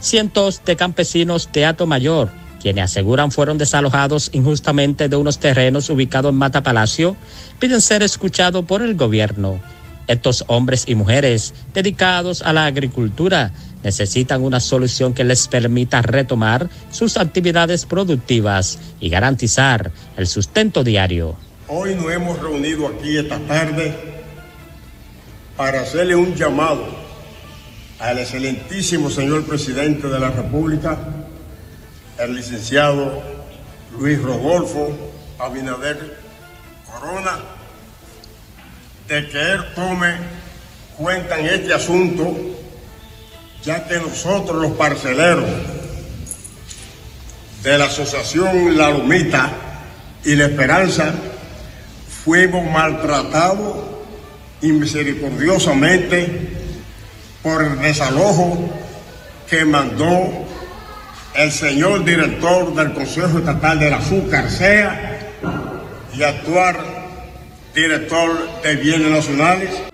cientos de campesinos de Mayor, quienes aseguran fueron desalojados injustamente de unos terrenos ubicados en Mata Palacio, piden ser escuchados por el gobierno. Estos hombres y mujeres dedicados a la agricultura necesitan una solución que les permita retomar sus actividades productivas y garantizar el sustento diario. Hoy nos hemos reunido aquí esta tarde para hacerle un llamado al excelentísimo señor presidente de la República, el licenciado Luis Rodolfo Abinader Corona, de que él tome cuenta en este asunto ya que nosotros los parceleros de la Asociación La Lumita y La Esperanza fuimos maltratados misericordiosamente por el desalojo que mandó el señor director del Consejo Estatal del Azúcar, sea y actuar director de bienes nacionales.